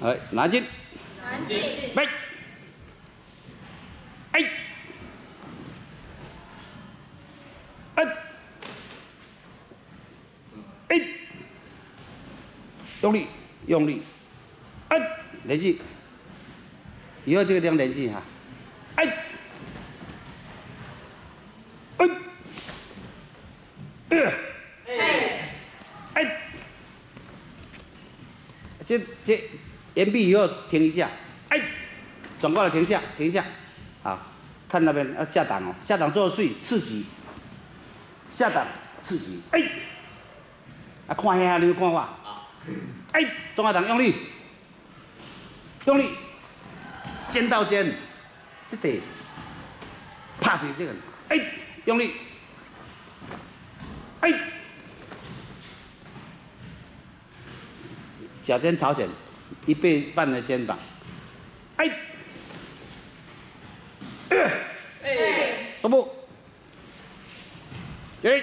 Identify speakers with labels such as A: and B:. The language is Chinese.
A: 哎，拿进，
B: 南进，
A: 背，哎，哎，哎，用力，用力，哎，连续，以后这个地方连续哈，哎，摁，呃，
B: 哎，
A: 哎，这这延毕以后停一下，哎，转过来停下，停一下，好，看那边要下档哦，下档做碎刺激，下档刺激，哎，啊看遐你们看我，哎，中下档用力，用力，肩到肩，这得，拍出去这个，哎，用力，哎。脚尖朝前，一倍半的肩膀，哎，呃
B: 哎，
A: 走步，起立。